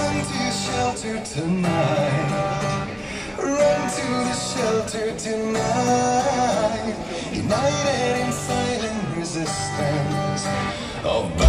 Run to your shelter tonight. Run to the shelter tonight. United in silent resistance of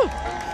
Woo!